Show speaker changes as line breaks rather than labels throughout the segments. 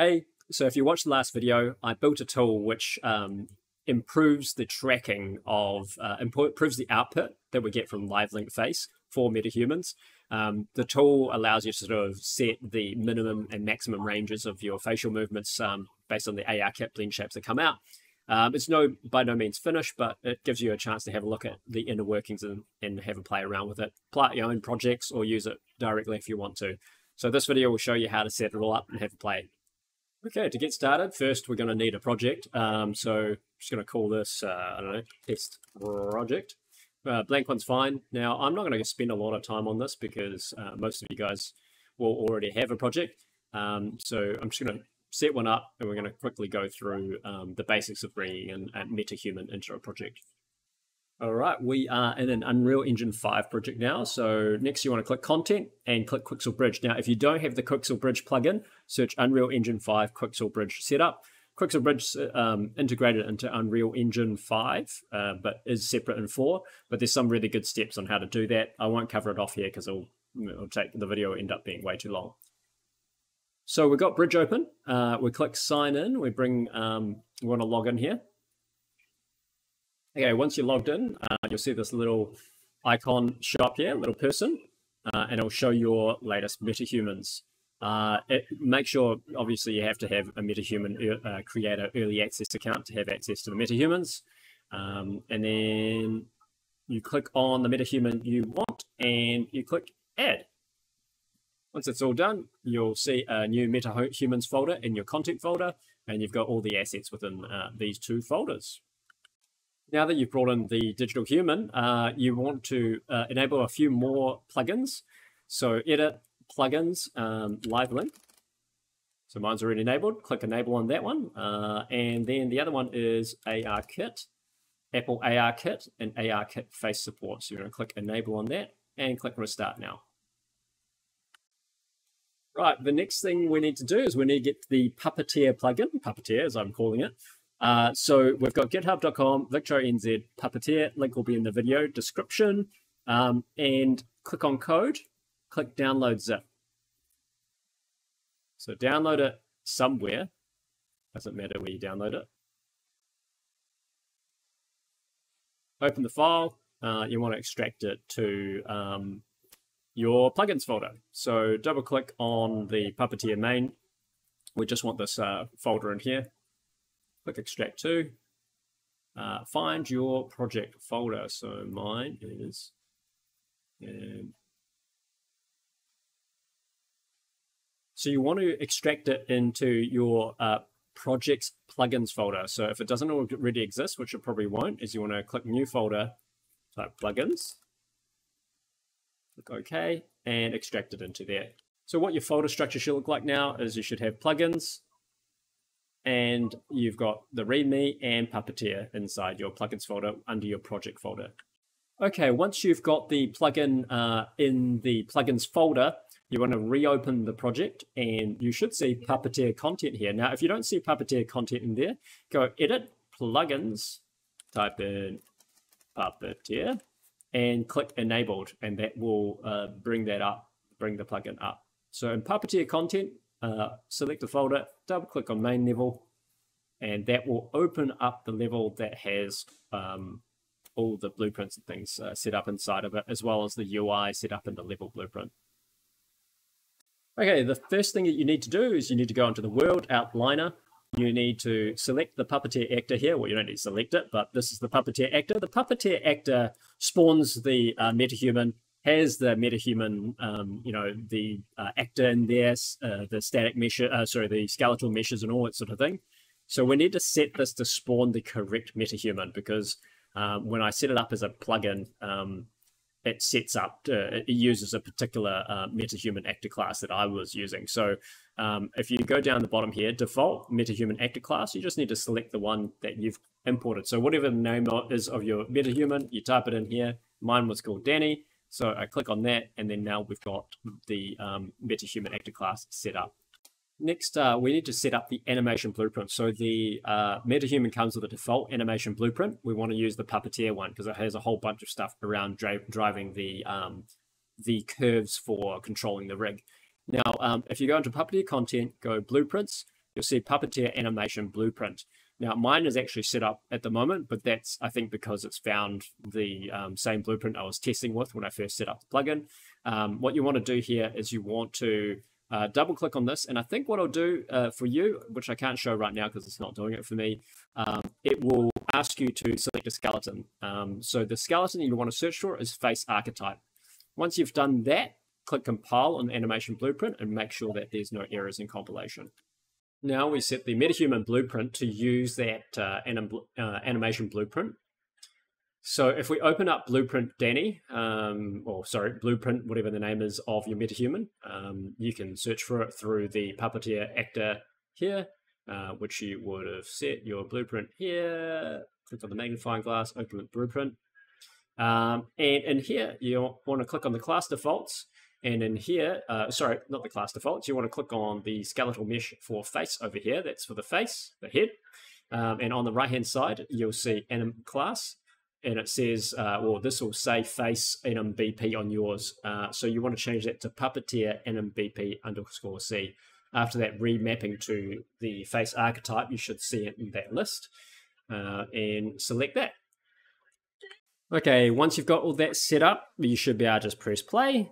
Hey, so if you watched the last video, I built a tool which um, improves the tracking of, uh, improves the output that we get from LiveLink Face for MetaHumans. Um, the tool allows you to sort of set the minimum and maximum ranges of your facial movements um, based on the ARKit blend shapes that come out. Um, it's no by no means finished, but it gives you a chance to have a look at the inner workings and, and have a play around with it. Plot your own projects or use it directly if you want to. So this video will show you how to set it all up and have a play. Okay, to get started, first we're going to need a project. Um, so I'm just going to call this, uh, I don't know, test project. Uh, blank one's fine. Now, I'm not going to spend a lot of time on this because uh, most of you guys will already have a project. Um, so I'm just going to set one up and we're going to quickly go through um, the basics of bringing in a MetaHuman into a project. All right, we are in an Unreal Engine 5 project now. So next you want to click Content and click Quixel Bridge. Now, if you don't have the Quixel Bridge plugin, search Unreal Engine 5 Quixel Bridge Setup. Quixel Bridge um, integrated into Unreal Engine 5, uh, but is separate in 4. But there's some really good steps on how to do that. I won't cover it off here because it'll, it'll take the video end up being way too long. So we've got Bridge open. Uh, we click Sign In. We bring um, we want to log in here. Okay, once you're logged in, uh, you'll see this little icon show up here, little person, uh, and it'll show your latest MetaHumans. Uh, it, make sure, obviously, you have to have a MetaHuman uh, Creator Early Access account to have access to the MetaHumans. Um, and then you click on the MetaHuman you want, and you click Add. Once it's all done, you'll see a new MetaHumans folder in your content folder, and you've got all the assets within uh, these two folders. Now that you've brought in the digital human, uh, you want to uh, enable a few more plugins. So edit plugins, um, live link. So mine's already enabled. Click enable on that one. Uh, and then the other one is AR Kit, Apple AR Kit, and AR Kit face support. So you're going to click enable on that and click restart now. Right, the next thing we need to do is we need to get the Puppeteer plugin, Puppeteer as I'm calling it, uh, so we've got github.com, VictorNZ, Puppeteer, link will be in the video description. Um, and click on code, click download zip. So download it somewhere. Doesn't matter where you download it. Open the file. Uh, you want to extract it to um, your plugins folder. So double click on the Puppeteer main. We just want this uh, folder in here click extract to, uh, find your project folder. So mine is, um, so you want to extract it into your uh, projects plugins folder. So if it doesn't already exist, which it probably won't, is you want to click new folder, type plugins, click OK, and extract it into there. So what your folder structure should look like now is you should have plugins, and you've got the README and Puppeteer inside your plugins folder under your project folder. Okay, once you've got the plugin uh, in the plugins folder, you want to reopen the project and you should see Puppeteer content here. Now, if you don't see Puppeteer content in there, go edit plugins, type in Puppeteer and click enabled and that will uh, bring that up, bring the plugin up. So in Puppeteer content, uh, select a folder, double click on main level, and that will open up the level that has um, all the blueprints and things uh, set up inside of it, as well as the UI set up in the level blueprint. Okay, the first thing that you need to do is you need to go into the world outliner. You need to select the puppeteer actor here. Well, you don't need to select it, but this is the puppeteer actor. The puppeteer actor spawns the uh, metahuman has the metahuman, um, you know, the uh, actor in there, uh, the static mesh, uh, sorry, the skeletal meshes and all that sort of thing. So we need to set this to spawn the correct metahuman because um, when I set it up as a plugin, um, it sets up, uh, it uses a particular uh, metahuman actor class that I was using. So um, if you go down the bottom here, default metahuman actor class, you just need to select the one that you've imported. So whatever the name is of your metahuman, you type it in here. Mine was called Danny. So I click on that, and then now we've got the um, MetaHuman actor class set up. Next, uh, we need to set up the animation blueprint. So the uh, MetaHuman comes with a default animation blueprint. We want to use the Puppeteer one because it has a whole bunch of stuff around dri driving the um, the curves for controlling the rig. Now, um, if you go into Puppeteer content, go blueprints, you'll see Puppeteer Animation Blueprint. Now, mine is actually set up at the moment, but that's, I think, because it's found the um, same blueprint I was testing with when I first set up the plugin. Um, what you want to do here is you want to uh, double click on this. And I think what I'll do uh, for you, which I can't show right now because it's not doing it for me, um, it will ask you to select a skeleton. Um, so the skeleton you want to search for is face archetype. Once you've done that, click compile on the animation blueprint and make sure that there's no errors in compilation. Now we set the MetaHuman blueprint to use that uh, anim uh, animation blueprint. So if we open up Blueprint Danny, um, or sorry, Blueprint, whatever the name is of your MetaHuman, um, you can search for it through the Puppeteer actor here, uh, which you would have set your blueprint here. Click on the magnifying glass, open the blueprint. Um, and in here, you want to click on the class defaults and in here, uh, sorry, not the class defaults, you want to click on the skeletal mesh for face over here. That's for the face, the head. Um, and on the right-hand side, you'll see anim class. And it says, uh, well, this will say face anim BP on yours. Uh, so you want to change that to puppeteer anim BP underscore C. After that remapping to the face archetype, you should see it in that list. Uh, and select that. Okay, once you've got all that set up, you should be able to just press play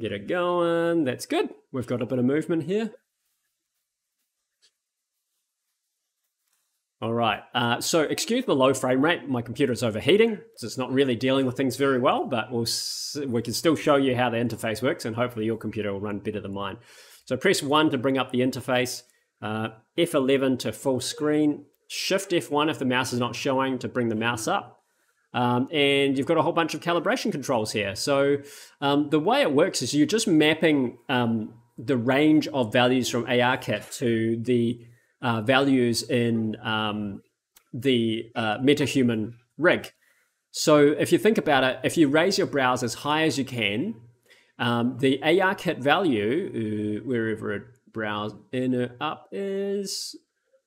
Get it going. That's good. We've got a bit of movement here. All right. Uh, so excuse the low frame rate. My computer is overheating. So it's not really dealing with things very well, but we'll, we can still show you how the interface works and hopefully your computer will run better than mine. So press 1 to bring up the interface, uh, F11 to full screen, Shift F1 if the mouse is not showing to bring the mouse up. Um, and you've got a whole bunch of calibration controls here. So um, the way it works is you're just mapping um, the range of values from ARKit to the uh, values in um, the uh, MetaHuman rig. So if you think about it, if you raise your brows as high as you can, um, the ARKit value, uh, wherever it browse in or up is,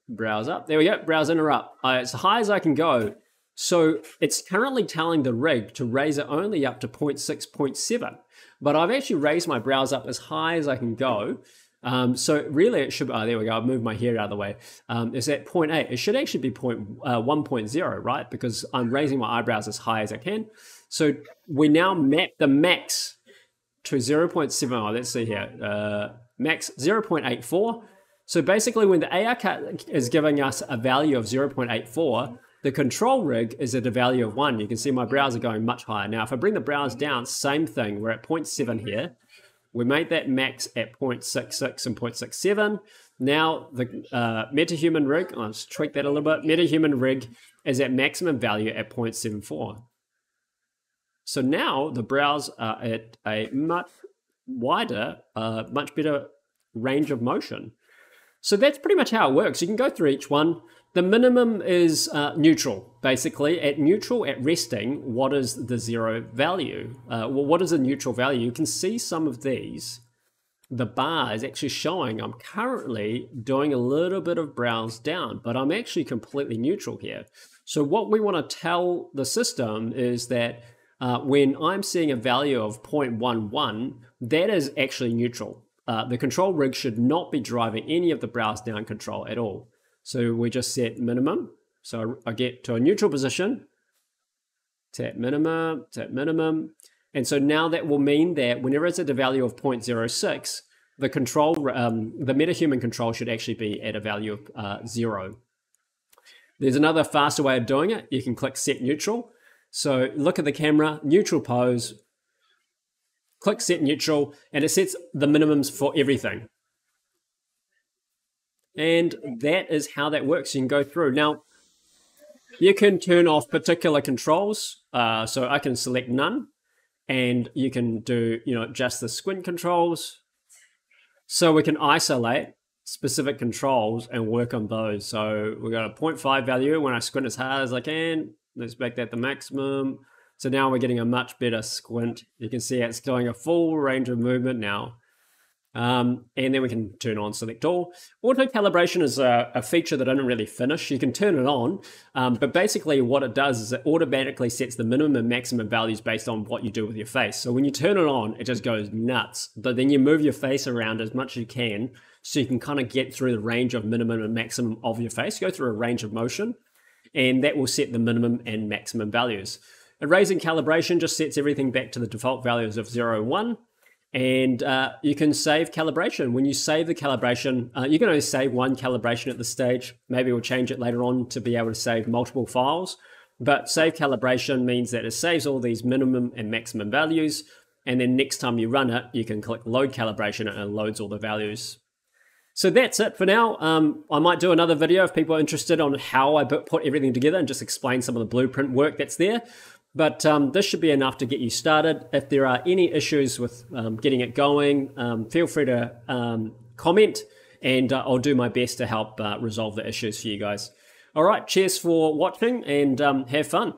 browse up. There we go, browse in or up. Uh, as high as I can go so it's currently telling the rig to raise it only up to 0.6, 0.7. But I've actually raised my brows up as high as I can go. Um, so really it should, oh, there we go, I've moved my hair out of the way. Um, it's at 0.8. It should actually be point, uh, 1.0, right? Because I'm raising my eyebrows as high as I can. So we now map the max to 0.7. Oh, let's see here. Uh, max 0.84. So basically when the ARKit is giving us a value of 0.84, the control rig is at a value of 1. You can see my browser going much higher. Now, if I bring the brows down, same thing. We're at 0.7 here. We made that max at 0.66 and 0.67. Now, the uh, MetaHuman rig, I'll just tweak that a little bit. MetaHuman rig is at maximum value at 0.74. So now the brows are at a much wider, uh, much better range of motion. So that's pretty much how it works. You can go through each one. The minimum is uh, neutral, basically. At neutral, at resting, what is the zero value? Uh, well, what is the neutral value? You can see some of these. The bar is actually showing I'm currently doing a little bit of brows down, but I'm actually completely neutral here. So what we want to tell the system is that uh, when I'm seeing a value of 0.11, that is actually neutral. Uh, the control rig should not be driving any of the brows down control at all. So we just set minimum. So I get to a neutral position, tap minimum, tap minimum. And so now that will mean that whenever it's at a value of 0.06, the control, um, the metahuman control should actually be at a value of uh, zero. There's another faster way of doing it. You can click set neutral. So look at the camera, neutral pose, click set neutral, and it sets the minimums for everything. And that is how that works. You can go through. Now, you can turn off particular controls. Uh, so I can select none and you can do, you know, just the squint controls. So we can isolate specific controls and work on those. So we've got a 0.5 value when I squint as hard as I can. Let's make that the maximum. So now we're getting a much better squint. You can see it's doing a full range of movement now. Um, and then we can turn on select all. Auto calibration is a, a, feature that I didn't really finish. You can turn it on, um, but basically what it does is it automatically sets the minimum and maximum values based on what you do with your face. So when you turn it on, it just goes nuts. But then you move your face around as much as you can so you can kind of get through the range of minimum and maximum of your face, go through a range of motion, and that will set the minimum and maximum values. Erasing calibration just sets everything back to the default values of 0, 1, and uh, you can save calibration. When you save the calibration, uh, you can only save one calibration at this stage. Maybe we'll change it later on to be able to save multiple files. But save calibration means that it saves all these minimum and maximum values. And then next time you run it, you can click load calibration and it loads all the values. So that's it for now. Um, I might do another video if people are interested on how I put everything together and just explain some of the blueprint work that's there. But um, this should be enough to get you started. If there are any issues with um, getting it going, um, feel free to um, comment and uh, I'll do my best to help uh, resolve the issues for you guys. All right, cheers for watching and um, have fun.